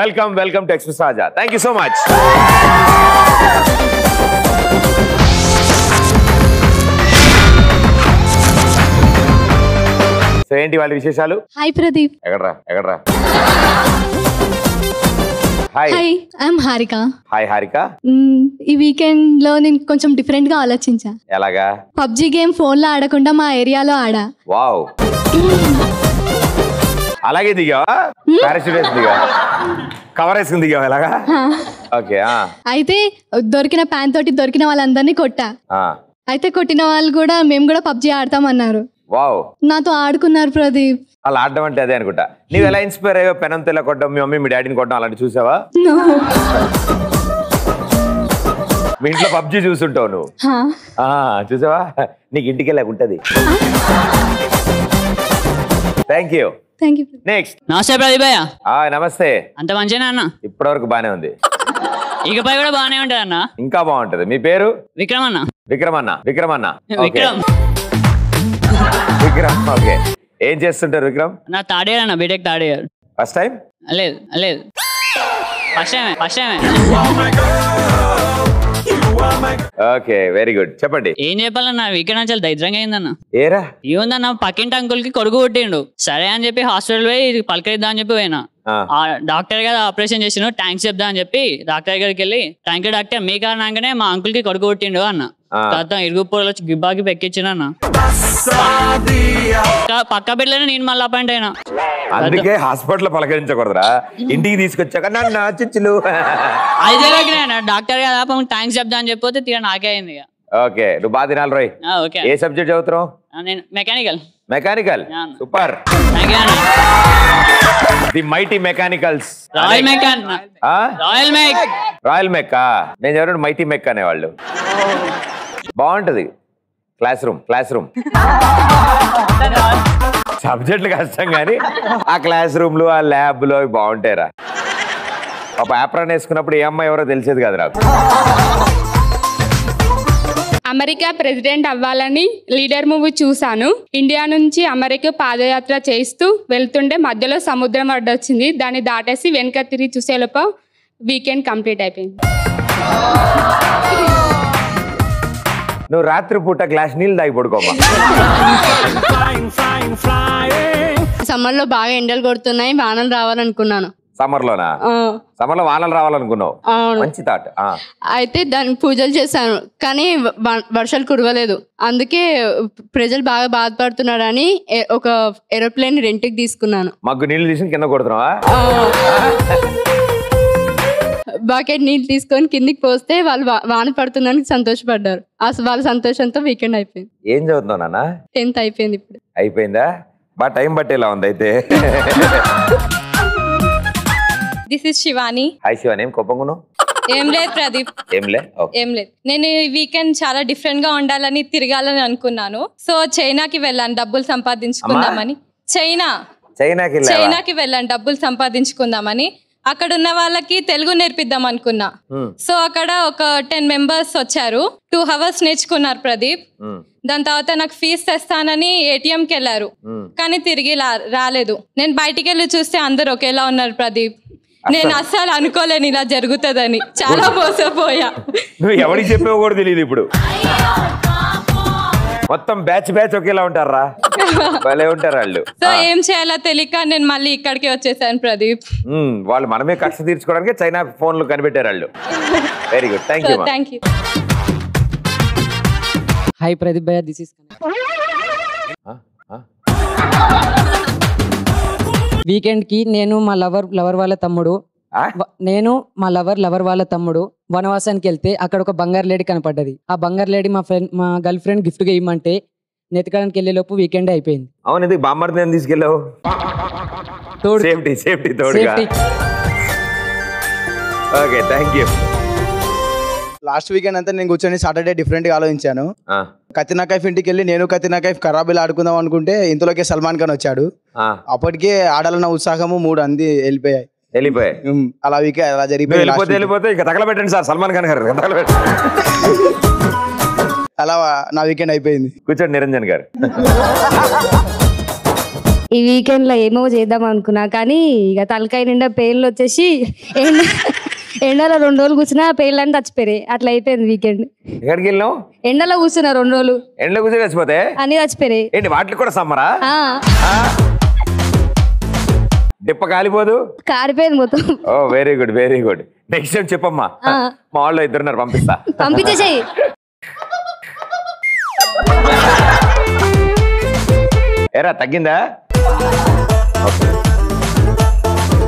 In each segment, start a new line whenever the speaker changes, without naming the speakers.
Welcome welcome to express Raja thank you so much so ఏంటి వాళ్ళ విశేషాలు?
Hi Pradeep
ఎక్కడ్రా ఎక్కడ్రా hi
hi I'm Harika
hi Harika
hmm, ఈ వీకెండ్లో నేను కొంచెం డిఫరెంట్గా ఆలోచించా.
ఎలాగా?
పబ్జి గేమ్ ఫోన్లో ఆడకుండా మా ఏరియాలో ఆడా.
వావ్ అలాగే దిగావా? పారాషూట్ వేసి దిగా కవర్ వేసుకుని దిగావా ఎలాగా ఓకే
అయితే దొరికిన ప్యాన్ తోటి దొరికిన వాళ్ళందరినీ కొట్టా. అయితే కొట్టిన వాళ్ళు కూడా మేము కూడా పబ్జి ఆడతామన్నారు
వావ్
నాతో ఆడుకున్నారు ప్రదీప్.
అలా ఆడడం అంటే అదే అనుకుంటా. నువ్వు ఎలా ఇన్స్పైర్ అయ్యో పెనంతో ఇలా కొట్టడం మీ మమ్మీ మీ డాడీని కొట్టడం అలాంటి చూసావా. మీ ఇంట్లో పబ్జి చూసుంటావు నువ్వు. చూసావా? నీకు ఇంటికి వెళ్ళాక ఉంటది. Thank you
thank you
next
నమస్తే ప్రదీపయ్య
నమస్తే.
అంత మంచిగా అన్న?
ఇప్పటివరకు బానే ఉంది.
ఇకపై కూడా బాగానే ఉంటుంది అన్న?
ఇంకా బాగుంటది. మీ పేరు?
విక్రమ్ అన్న.
విక్రమన్న విక్రమన్న ఓకే.
విక్రమ్.
విక్రమ్ ఓకే. ఏం చేస్తుంటారు విక్రమ్?
నా థర్డ్ ఇయర్ అన్న BTech third year.
First time
లేదు లేదు. ఫస్ట్ టైమే ఫస్ట్ టైమే
ఓకే వెరీ గుడ్ చెప్పండి.
ఏం చెప్పాలన్న వీకెండ్ నుంచి చాలా దరిద్రంగా అయిందన్న.
ఏరా?
ఏముందన్న పక్కింటి అంకుల్కి కొడుకు పుట్టిండు. సరే అని చెప్పి హాస్పిటల్ పోయి పలకరిద్దాం అని చెప్పి పోయినా.
ఆ,
డాక్టర్ గారు ఆపరేషన్ చేసిన థ్యాంక్స్ చెప్దా అని చెప్పి డాక్టర్ దగ్గరికి వెళ్ళి థ్యాంక్ యూ డాక్టర్ మీ కారణంగానే మా అంకుల్కి కొడుకు పుట్టిండు అన్న. తర్వాత ఇరుగు వచ్చి గిబ్బాకి పెక్కించిన పక్క- బిడ్డలోనే నేను మళ్ళీ అపాయింట్ అయినా.
అందుకే హాస్పిటల్ పలకరించకూడదురా. ఇంటికి తీసుకొచ్చాక నన్ను చిచ్చులు.
అయితే డాక్టర్ గారు పాపం థ్యాంక్స్ చెప్దా అని చెప్పితే తీరా నాకే అయింది
ఓకే నువ్వు బాగా తినాలి రోయ్. ఏ సబ్జెక్ట్ చదువుతున్నావు?
నేను mechanical.
Mechanical. Super. The mighty mechanicals.
Royal MECON royal mech.
Royal mech నేను ఎవరు మైటీ మెక్ అనేవాళ్ళు? బాగుంటది. క్లాస్ రూమ్ క్లాస్ రూమ్ సబ్జెక్టులు కష్టం కానీ ఆ క్లాస్ రూమ్లు ఆ ల్యాబ్లు అవి బాగుంటాయిరా. పాప యాప్రాన్ వేసుకున్నప్పుడు ఏ అమ్మాయి ఎవరో తెలిసేది కదా నాకు.
అమెరికా ప్రెసిడెంట్ అవ్వాలని లీడర్ మూవీ చూశాను. ఇండియా నుంచి అమెరికా పాదయాత్ర చేస్తూ వెళ్తుంటే మధ్యలో సముద్రం అడ్డొచ్చింది దాన్ని దాటేసి వెనక తిరిగి చూసేలోపు వీకెండ్ కంప్లీట్ అయిపోయింది.
నువ్వు రాత్రి పూట గ్లాస్ నీళ్ళు తాగి పడుకోమా
సమ్మర్లో బాగా ఎండలు కొడుతున్నాయి వానలు రావాలనుకున్నాను.
సమ్మర్ లోనా సమ్మర్లో వానలు రావాలనుకున్నావు?
అవును.
మంచి థాట్.
అయితే దానికి పూజలు చేశాను కానీ వ- వర్షాలు కురవలేదు. అందుకే ప్రజలు బాగా బాధపడుతున్నారని ఏ- ఒక ఏరోప్లేన్ రెంట్కి తీసుకున్నాను.
మగ్గు నీళ్ళు తీసి కింద కొడుతున్నావా?
బకెట్ నీళ్ళు తీసుకొని కిందికి పోస్తే వాళ్ళు వా- వాన పడుతుందని సంతోషపడ్డారు. ఆ స- వాళ్ళ సంతోషంతో వీకెండ్ అయిపోయింది.
ఏం చదువుతున్నావు నాన్న?
టెన్త్ అయిపోయింది ఇప్పుడు.
అయిపోయిందా? బాగా టైం పట్టేలా ఉంది అయితే.
This is Shivani
hi Shivan ఏం కోపంగును
ఏం లేదు ప్రదీప్.
ఏంలే ఓకే.
ఏం లేదు. నేను ఈ వీకెండ్ చాలా డిఫరెంట్గా ఉండాలని తిరగాలని అనుకున్నాను. సో చైనాకి వెళ్ళాను డబ్బులు సంపాదించుకుందామని. చైనా.
చైనాకి వెళ్ళావా?
చైనాకి వెళ్ళాను డబ్బులు సంపాదించుకుందామని. అక్కడ ఉన్న వాళ్ళకి తెలుగు నేర్పిద్దాం అనుకున్నా. సో అక్కడ ఒక టెన్ మెంబర్స్ వచ్చారు. టూ అవర్స్ నేర్చుకున్నారు ప్రదీప్. దాని తర్వాత నాకు ఫీజు తెస్తానని ఏటీఎంకి వెళ్ళారు. కానీ తిరిగి రాలేదు. నేను బయటికి వెళ్ళి చూస్తే అందరు ఒకేలా ఉన్నారు ప్రదీప్. నేను అస్సలు అనుకోలేను ఇలా జరుగుతుందని. చాలా మోసపోయా.
నువ్వు ఎవరికి చెప్పావో కూడా తెలియదు ఇప్పుడు. మొత్తం బ్యాచ్ బ్యాచ్ ఒకేలా ఉంటారా? భలే ఉంటారు వాళ్ళు.
సో ఏం చేయాలో తెలియక నేను మళ్ళీ ఇక్కడికి వచ్చేసాను ప్రదీప్.
వాళ్ళు మనమే కక్ష తీర్చుకోవడానికి చైనా ఫోన్లు కనిపెట్టారు వాళ్ళు. Very good thank you
thank you
hi Pradeep భయ్య దిస్ ఇస్ వీకెండ్కి నేను మా లవర్ లవర్ వాళ్ళ తమ్ముడు నేను మా లవర్ లవర్ వాళ్ళ తమ్ముడు వనవాసానికి వెళ్తే అక్కడ ఒక బంగారు లేడీ కనపడ్డది. ఆ బంగారు లేడీ మా ఫ్రెండ్ మా గర్ల్ ఫ్రెండ్ గిఫ్ట్గా ఇవ్వమంటే నెతకడానికి వెళ్ళే లోపు వీకెండ్ అయిపోయింది.
అవును ఎందుకు బామ్మర్ది నేను తీసుకెళ్ళావు?
తోడు.
సేఫ్టీ సేఫ్టీ తోడుగా. Okay thank you.
Last weekend అంతా నేను కూర్చొని సాటర్డే డిఫరెంట్గా ఆలోచించాను.
ఆ,
కత్తినా కైఫ్ ఇంటికి వెళ్ళి నేను కత్తినా కైఫ్ ఖరాబీలు ఆడుకుందాం అనుకుంటే ఇంతలోకే సల్మాన్ ఖాన్ వచ్చాడు.
ఆ,
అప్పటికే ఆడాలన్న ఉత్సాహము మూడు అంది వెళ్ళిపోయాయి.
వెళ్ళిపోయాయి.
అలా వీకే అలా జరిగిపోయి
వెళ్ళిపోతే వెళ్ళిపోతే ఇక తగలబెట్టండి సార్ సల్మాన్ ఖాన్ గారు తగలబెట్టండి.
అలా నా వీకెండ్ అయిపోయింది.
కూర్చోండి నిరంజన్ గారు.
ఈ వీకెండ్లో ఏమో చేద్దాం అనుకున్నా కానీ ఇక తలకాయ నిండా పెయిన్లు వచ్చేసి ఎండ ఎండలో రెండు రోజులు కూర్చున్నా పెయిన్లు అని చచ్చిపోయాయి అట్లా అయిపోయింది వీకెండ్
ఎక్కడికి వెళ్ళినావు?
ఎండలో కూర్చున్నా రెండు రోజులు.
ఎండలో కూర్చొని చచ్చిపోతే?
అన్ని చచ్చిపోయాయి
ఏంటి వాటికి కూడా సమ్మరా?
ఆ,
డిప్ప కాలిపోదు?
కారిపోయింది మొత్తం.
ఓ very good very good next time చెప్పమ్మా.
ఆ.
మా వాళ్ళు ఇద్దరున్నారు పంపిస్తా.
పంపించేసేయి
ఏరా తగ్గిందా.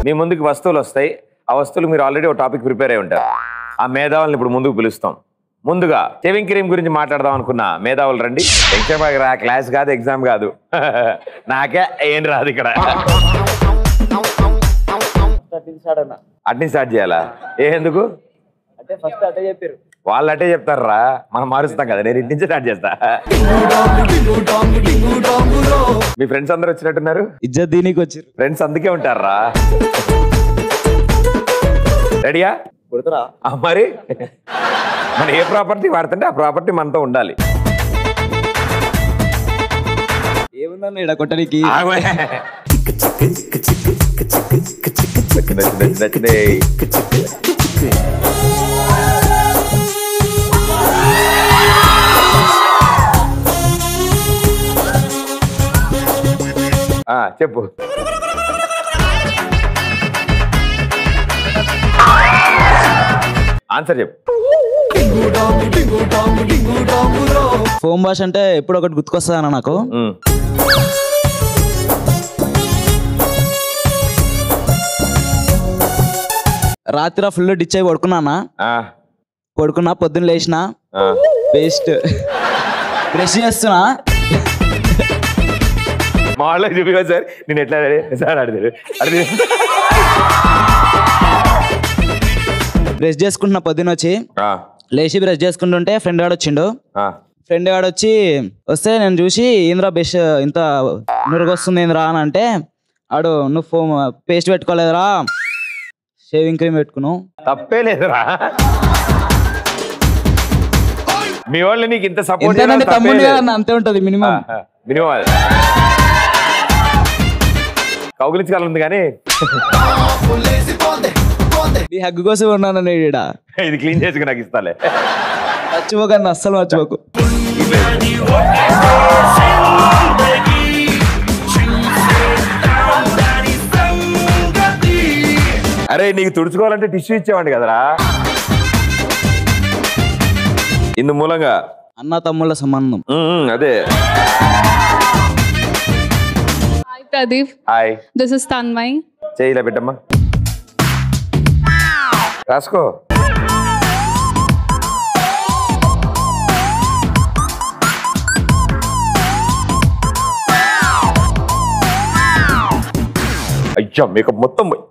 మీ ముందుకు వస్తువులు వస్తాయి. ఆ వస్తువులు మీరు ఆల్రెడీ ఒక టాపిక్ ప్రిపేర్ అయి ఉంటారు. ఆ మేధావులను ఇప్పుడు ముందుకు పిలుస్తాం. ముందుగా షేవింగ్ క్రీమ్ గురించి మాట్లాడదాం అనుకున్నా మేధావులు రండి. ఎగ్జామ్ రా క్లాస్ కాదు ఎగ్జామ్ కాదు. నాకే ఏం రాదు ఇక్కడ. అట్ని స్టార్ట్ చేయాలా? ఏ ఎందుకు?
అంటే ఫస్ట్ అటే చెప్పారు
వాళ్ళు అట్టే చెప్తారా? మనం మారుస్తాం కదా నేను ఇంటి నుంచి స్టార్ట్ చేస్తా. మీ ఫ్రెండ్స్ అందరు వచ్చినట్టున్నారు?
ఇజ్జత్ దీనికి వచ్చారు
ఫ్రెండ్స్ అందుకే ఉంటారా? రెడీయా? మరి? మన ఏ ప్రాపర్టీ వాడుతుంటే ఆ ప్రాపర్టీ మనతో ఉండాలి.
ఏముందన్న ఇక్కడ కొట్టడానికి
చెప్పు. ఆన్సర్ చెప్పు.
ఫోమ్ వాష్ అంటే ఎప్పుడు ఒకటి గుర్తుకొస్తుందన్న నాకు. రాత్రి ఫుల్ డిచ్ అయి పడుకున్నానా? పడుకున్నా పొద్దున్న లేచిన.
ఆ.
వేస్ట్ బ్రష్ చేస్తున్నా.
మా వాళ్ళకి చూపించు సార్. నేను ఎట్లా? సార్ అడిగాడు అడిగి
బ్రష్ చేసుకుంటున్నా పొద్దున్న వచ్చి. లేచి బ్రష్ చేసుకుంటుంటే ఫ్రెండ్ గాడు వచ్చిండు. ఫ్రెండ్ గాడు వచ్చి వస్తే నేను చూసి ఏంద్రా బ్రష్ ఇంత నురుగొస్తుంది ఏంద్రా అని అంటే ఆడు నువ్వు ఫోమ్ పేస్ట్ పెట్టుకోలేదురా. షేవింగ్ క్రీమ్ పెట్టుకున్నావు
తప్పే లేదురా. మీ వాళ్ళు నీకు ఇంత సపోర్ట్
ఎంతేనంటే తమ్ముడు కదన్న అంతే ఉంటది మినిమం.
మినిమం కౌగులించగల ఉంది కానీ.
ఈ హగ్గు కోసం ఉన్నాను నేను ఈడ?
ఇది క్లీన్ చేసుకుని నాకు ఇస్తాలే.
మర్చిపోకన్నా అస్సలు మర్చిపోకు.
అరే నీకు తుడుచుకోవాలంటే టిష్యూ ఇచ్చేవాడి కదరా? ఇందు మూలంగా.
అన్న తమ్ముళ్ళ సంబంధం.
అదే.
Hi Pradeep.
Hi.
This is Tanmay
చేయలే బిడ్డమ్మా రాసుకో. అయ్యా మేకప్ మొత్తం పోయి.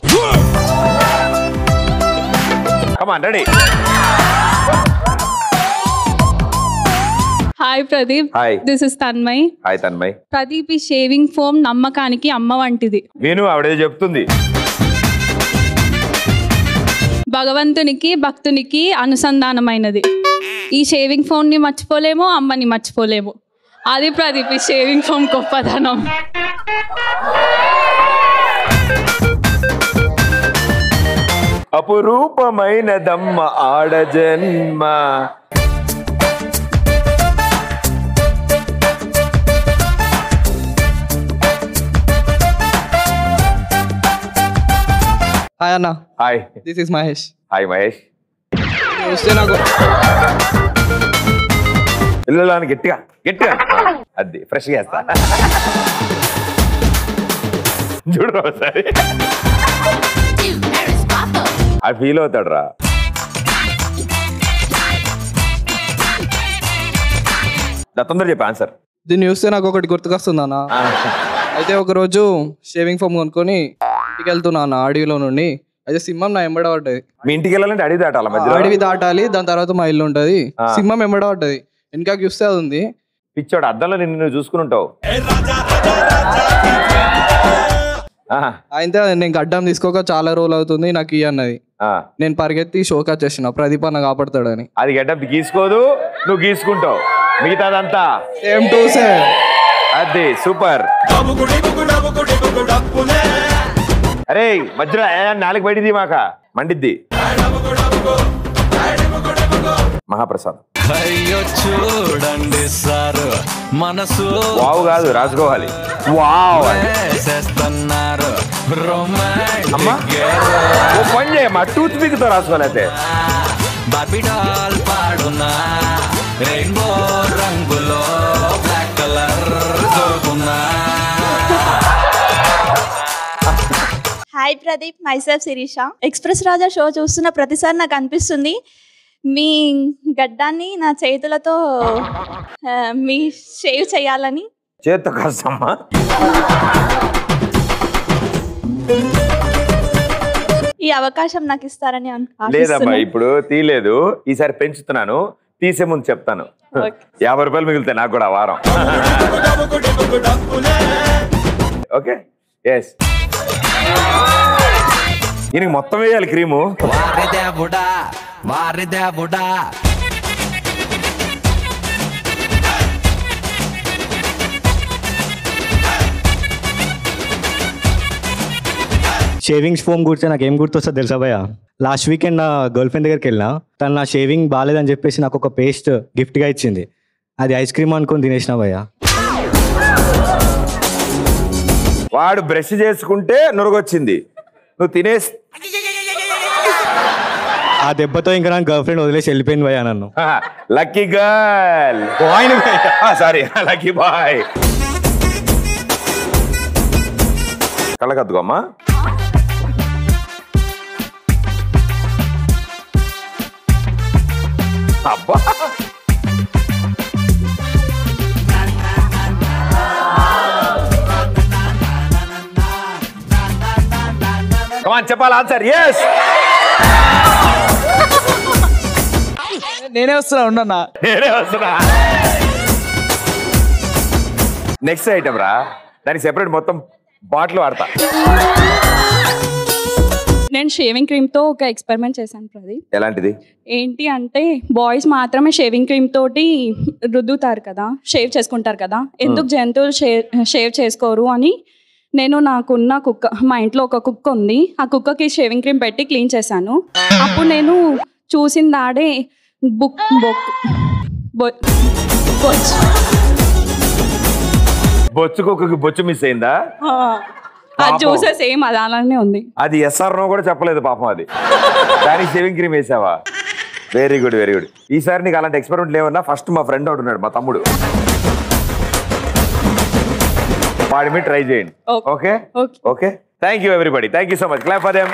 Come on ready
hi Pradeep
hi
this is Tanmay
hi Tanmay
Pradeep ఈ షేవింగ్ ఫోమ్ నమ్మకానికి అమ్మ వంటిది.
నేను ఆవిడే చెప్తుంది.
భగవంతునికి భక్తునికి అనుసంధానమైనది. ఈ షేవింగ్ ఫోమ్ని మర్చిపోలేము అమ్మని మర్చిపోలేము. అది ప్రదీప్ ఈ షేవింగ్ ఫోమ్ గొప్పదనం
అపురూపమైనదమ్మ ఆడ జన్మ.
హాయ్ అన్న
hi
this is Mahesh
hi Mahesh
వస్తే నాకు.
పిల్లలని గట్టిగా గట్టిగా. అది ఫ్రెష్గా వేస్తా చూడు ఒకసారి. అది ఫీల్ అవుతాడు రా తొందర చెప్పి ఆన్సర్
దీన్ని చూస్తే నాకు ఒకటి గుర్తుకొస్తుంది అన్న అయితే ఒక రోజు షేవింగ్ ఫోమ్ కొనుక్కొని ఇంటికి వెళ్తున్నా అన్న అడవిలో నుండి అయితే సింహం నా ఎంబడ పడ్డది
మీ ఇంటికి వెళ్ళాలంటే అడిగి దాటాల మధ్యలో
అడవి దాటాలి దాని తర్వాత మా ఇల్లు ఉంటది. సింహం ఎంబడ పడ్డది వెనక చూస్తే అది ఉంది
పిచ్చోడు అద్దంలో నిన్ను నువ్వు చూసుకుని ఉంటావు
అయితే నేను గడ్డం తీసుకోక చాలా రోజులు అవుతుంది నాకు ఇయ్య అన్నది. నేను పరిగెత్తి షోక్ వచ్చేసిన ప్రదీప్ అన్న కాపాడతాడని.
అది గడ్డం గీసుకోదు నువ్వు గీసుకుంటావు. మిగతాదంతా.
సేమ్ టు సేమ్
అది సూపర్. అరే మధ్యలో నాలుగు బయటిది మాక? మండిద్ది. మహాప్రసాద్.
అయ్యో చూడండి సారు మనసు
వావ్ కాదు రాసుకోవాలి వావ్. అని.
వేసేస్తున్నారు
అమ్మా ఓ పని చేయమ్మా టూత్ పిక్తో రాసుకోవాలైతే.
బాబిడాల్ పాడునా? రెయిన్బో రంగులో black colour
hi Pradeep myself Shirisha Express Raja show చూస్తున్న ప్రతిసారి నాకు అనిపిస్తుంది. మీ గడ్డాన్ని నా చేతులతో మీ షేవ్ చేయాలని.
చేత్తో కాస్తమ్మా
ఈ అవకాశం నాకు ఇస్తారని అను-
లేదమ్మా. ఇప్పుడు తీయలేదు. ఈసారి పెంచుతున్నాను. తీసే ముందు చెప్తాను. యాభై రూపాయలు మిగులుతాయి నాకు కూడా వారం. ఓకే? ఎస్ ఈయనకి మొత్తం వేయాలి క్రీము.
వారి దేవుడా వారి దేవుడా
షేవింగ్స్ ఫోమ్ గుర్తే నాకు ఏం గుర్తొస్తుందో తెలుసా భయ్య? లాస్ట్ వీకెండ్ నా గర్ల్ ఫ్రెండ్ దగ్గరికి వెళ్ళినా తను నా షేవింగ్ బాగాలేదని చెప్పేసి నాకు ఒక పేస్ట్ గిఫ్ట్గా ఇచ్చింది. అది ఐస్ క్రీమ్ అనుకొని తినేసిన భయ్య.
వాడు బ్రష్ చేసుకుంటే నురగొచ్చింది. నువ్వు తినేసి
ఆ దెబ్బతో ఇంకా నా గర్ల్ ఫ్రెండ్ వదిలేసి వెళ్ళిపోయింది భయ్య నన్ను.
Lucky girl. Sorry lucky boy. కళ్ళకద్దుకోమ్మా చెప్పాలి ఆన్సర్ ఎస్
నేనే వస్తున్నా ఉండన్నా.
నేనే వస్తున్నా. నెక్స్ట్ ఐటమ్ రా. దానికి సెపరేట్ మొత్తం బాటిల్ వాడతా.
నేను షేవింగ్ క్రీమ్తో ఒక ఎక్స్పెరిమెంట్ చేశాను ప్రదీప్.
ఎలాంటిది?
ఏంటి అంటే బాయ్స్ మాత్రమే షేవింగ్ క్రీమ్ తోటి రుద్దుతారు కదా షేవ్ చేసుకుంటారు కదా ఎందుకు జంతువులు షేవ్ చేసుకోరు అని నేను నాకున్న కుక్క మా ఇంట్లో ఒక కుక్క ఉంది ఆ కుక్కకి షేవింగ్ క్రీమ్ పెట్టి క్లీన్ చేశాను. అప్పుడు నేను చూసిన దాడే బుక్ బొక్ బొచ్చు.
బొచ్చు కుక్కకి బొచ్చు మిస్ అయిందా?
అది చూసే సేమ్ అది అలానే ఉంది.
అది ఎస్ఆర్ నో కూడా చెప్పలేదు పాపం అది. దానికి షేవింగ్ క్రీమ్ వేసావా? వెరీ గుడ్ వెరీ గుడ్ ఈసారి నీకు అలాంటి ఎక్స్పెరిమెంట్ లేవన్నా ఫస్ట్ మా ఫ్రెండ్ ఒకటి ఉన్నాడు మా తమ్ముడు. వాడి మీద ట్రై చేయండి. Okay okay thank you everybody thank you so much clap for them